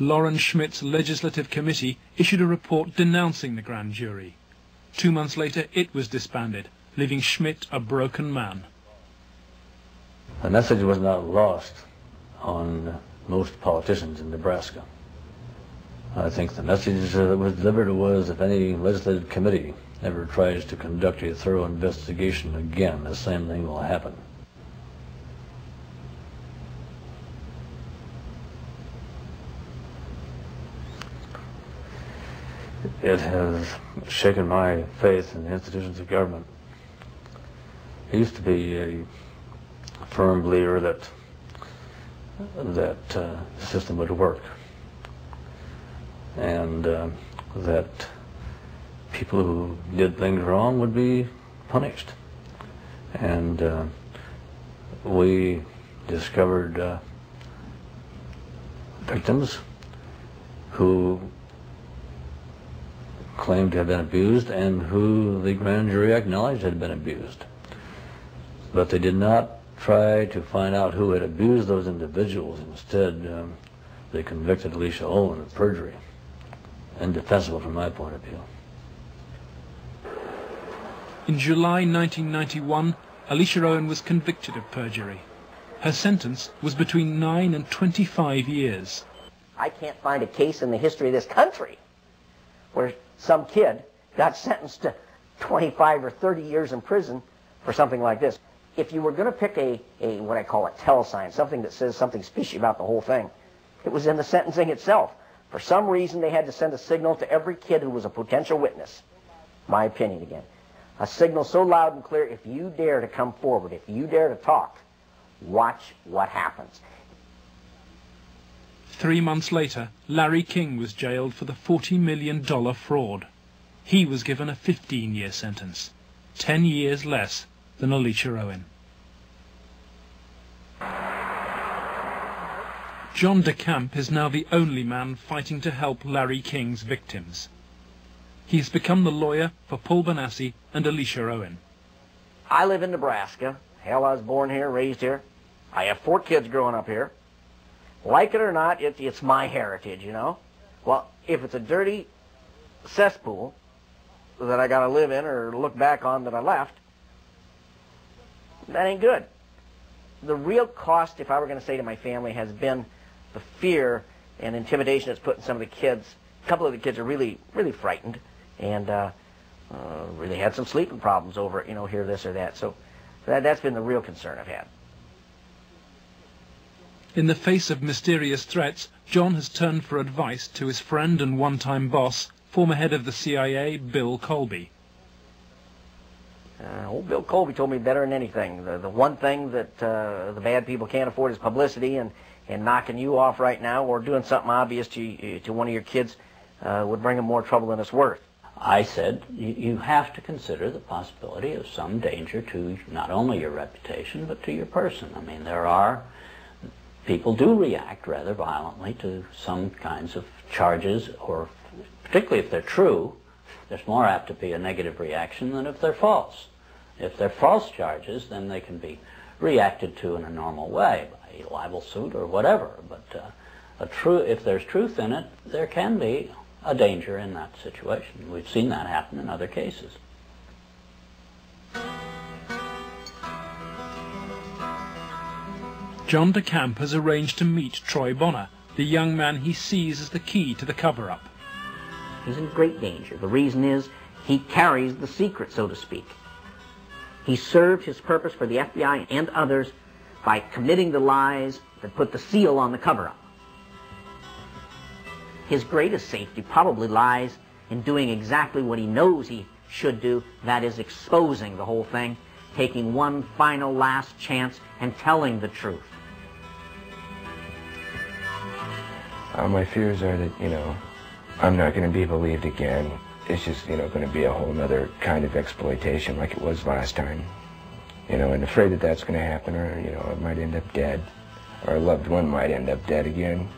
Loran Schmit's legislative committee issued a report denouncing the grand jury. Two months later, it was disbanded, leaving Schmidt a broken man. The message was not lost on most politicians in Nebraska. I think the message that was delivered was if any legislative committee ever tries to conduct a thorough investigation again, the same thing will happen. It has shaken my faith in the institutions of government. I used to be a firm believer that that uh, the system would work and uh, that people who did things wrong would be punished. And uh, we discovered uh, victims who claimed to have been abused and who the grand jury acknowledged had been abused. But they did not try to find out who had abused those individuals. Instead, um, they convicted Alisha Owen of perjury. Indefensible from my point of view. In July 1991, Alisha Owen was convicted of perjury. Her sentence was between 9 and 25 years. I can't find a case in the history of this country where some kid got sentenced to 25 or 30 years in prison for something like this. If you were going to pick a, a what I call a tell sign, something that says something fishy about the whole thing, it was in the sentencing itself. For some reason, they had to send a signal to every kid who was a potential witness. My opinion again. A signal so loud and clear, if you dare to come forward, if you dare to talk, watch what happens. Three months later, Larry King was jailed for the $40 million fraud. He was given a 15-year sentence, 10 years less than Alisha Owen. John DeCamp is now the only man fighting to help Larry King's victims. He has become the lawyer for Paul Bonacci and Alisha Owen. I live in Nebraska. Hell, I was born here, raised here. I have four kids growing up here. Like it or not, it, it's my heritage, you know? Well, if it's a dirty cesspool that I got to live in or look back on that I left, that ain't good. The real cost, if I were going to say to my family, has been the fear and intimidation that's put in some of the kids. A couple of the kids are really, really frightened and uh, uh, really had some sleeping problems over you know, here, this or that. So that, that's been the real concern I've had. In the face of mysterious threats, John has turned for advice to his friend and one-time boss, former head of the CIA, Bill Colby. Uh, old Bill Colby told me better than anything. The, the one thing that uh, the bad people can't afford is publicity, and, and knocking you off right now or doing something obvious to, to one of your kids uh, would bring them more trouble than it's worth. I said, you, you have to consider the possibility of some danger to not only your reputation, but to your person. I mean, there are people do react rather violently to some kinds of charges, or particularly if they're true, there's more apt to be a negative reaction than if they're false. If they're false charges, then they can be reacted to in a normal way by a libel suit or whatever. But uh, a true, if there's truth in it, there can be a danger in that situation. We've seen that happen in other cases. John DeCamp has arranged to meet Troy Boner, the young man he sees as the key to the cover-up. He's in great danger. The reason is he carries the secret, so to speak. He served his purpose for the FBI and others by committing the lies that put the seal on the cover-up. His greatest safety probably lies in doing exactly what he knows he should do, that is exposing the whole thing, taking one final last chance and telling the truth. Uh, my fears are that, you know, I'm not going to be believed again. It's just, you know, going to be a whole other kind of exploitation like it was last time. You know, and afraid that that's going to happen or, you know, I might end up dead or a loved one might end up dead again.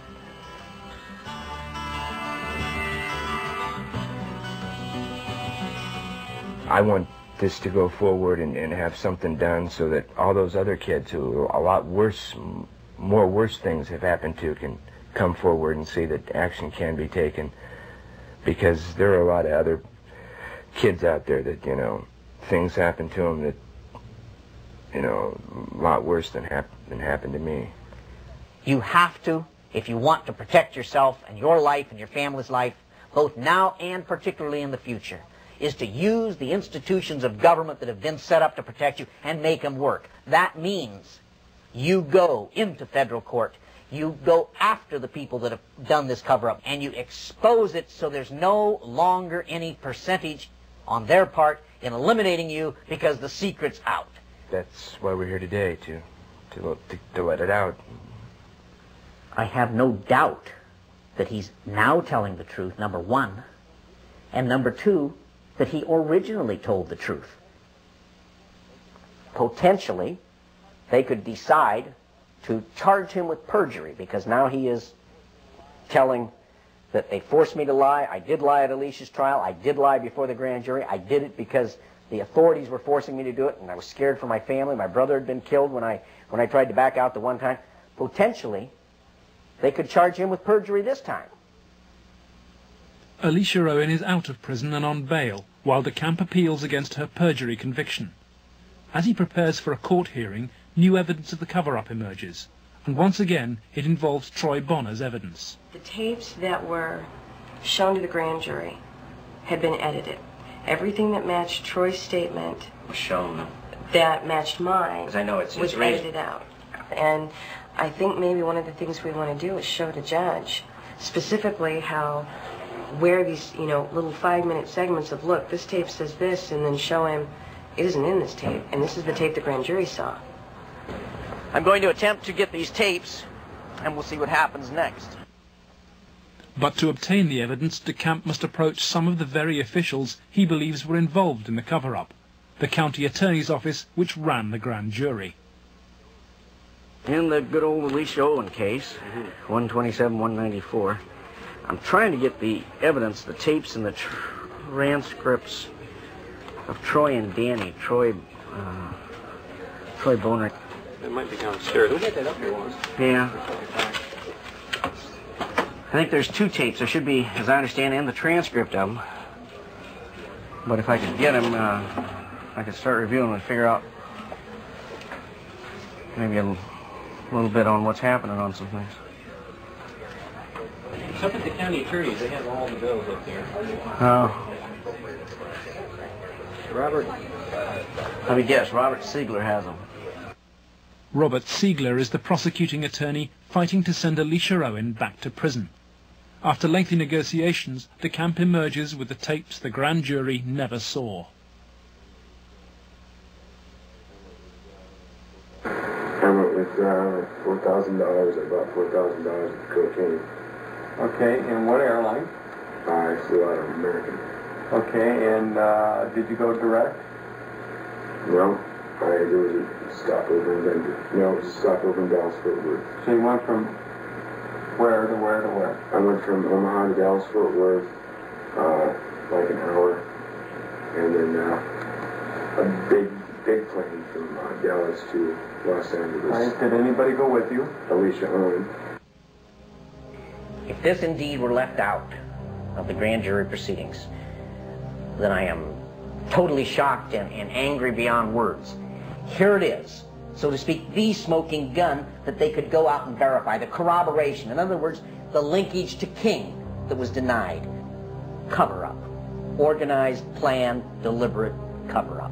I want this to go forward and, and have something done so that all those other kids who a lot worse, more worse things have happened to can come forward and see that action can be taken because there are a lot of other kids out there that, you know, things happen to them that, you know, a lot worse than, hap- than happened to me. You have to, if you want to protect yourself and your life and your family's life, both now and particularly in the future, is to use the institutions of government that have been set up to protect you and make them work. That means you go into federal court, you go after the people that have done this cover-up, and you expose it so there's no longer any percentage on their part in eliminating you because the secret's out. That's why we're here today, to, to, to, to let it out. I have no doubt that he's now telling the truth, number one, and number two, that he originally told the truth. Potentially, they could decide to charge him with perjury because now he is telling that they forced me to lie. I did lie at Alisha's trial. I did lie before the grand jury. I did it because the authorities were forcing me to do it, and I was scared for my family. My brother had been killed when I when I tried to back out the one time. Potentially, they could charge him with perjury this time. Alisha Owen is out of prison and on bail, while DeCamp appeals against her perjury conviction. As he prepares for a court hearing, new evidence of the cover-up emerges, and once again it involves Troy Boner's evidence. The tapes that were shown to the grand jury had been edited. Everything that matched Troy's statement Was shown. that matched mine 'Cause I know it's- was it's raised- edited out. And I think maybe one of the things we want to do is show the judge specifically how where these, you know, little five-minute segments of, look, this tape says this, and then show him it isn't in this tape, and this is the tape the grand jury saw. I'm going to attempt to get these tapes, and we'll see what happens next. But to obtain the evidence, DeCamp must approach some of the very officials he believes were involved in the cover-up, the county attorney's office which ran the grand jury. In the good old Alisha Owen case, 127, 194, I'm trying to get the evidence, the tapes and the transcripts of Troy and Danny. Troy, uh, Troy Boner. It might be downstairs. We'll get that up here once. Yeah. I think there's two tapes. There should be, as I understand, and the transcript of them. But if I could get them, uh, I could start reviewing them and figure out maybe a little bit on what's happening on some things. It's up at the county attorney's. They have all the bills up there. Oh. Robert, Let me guess, Robert Siegler has them. Robert Siegler is the prosecuting attorney fighting to send Alisha Owen back to prison. After lengthy negotiations, DeCamp emerges with the tapes the grand jury never saw. I went with uh, four thousand dollars. I bought four thousand dollars of cocaine. Okay, and what airline? I flew out of American. Okay, and uh, did you go direct? Well, I there was a stopover in Denver. No, it was a stopover in Dallas Fort Worth. So you went from where to where to where? I went from Omaha to Dallas Fort Worth, uh, like an hour, and then uh, a big, big plane from uh, Dallas to Los Angeles. Right. Did anybody go with you? Alisha Owen. If this indeed were left out of the grand jury proceedings, then I am totally shocked and, and angry beyond words. Here it is, so to speak, the smoking gun that they could go out and verify, the corroboration. In other words, the linkage to King that was denied. Cover up. Organized, planned, deliberate cover up.